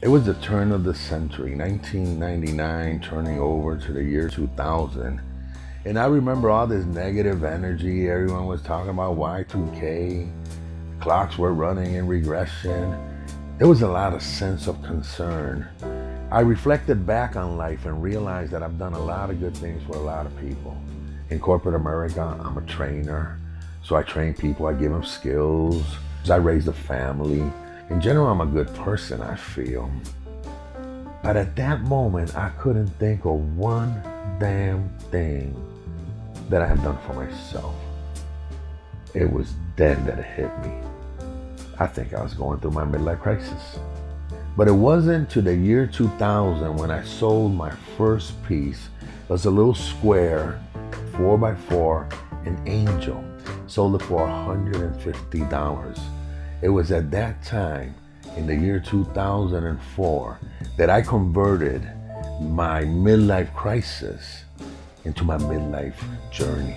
It was the turn of the century, 1999, turning over to the year 2000. And I remember all this negative energy. Everyone was talking about Y2K. Clocks were running in regression. There was a lot of sense of concern. I reflected back on life and realized that I've done a lot of good things for a lot of people. In corporate America, I'm a trainer. So I train people, I give them skills. I raise a family. In general, I'm a good person, I feel. But at that moment, I couldn't think of one damn thing that I have done for myself. It was then that it hit me. I think I was going through my midlife crisis. But it wasn't to the year 2000 when I sold my first piece. It was a little square, four by four, an angel. Sold it for $150. It was at that time, in the year 2004, that I converted my midlife crisis into my midlife journey.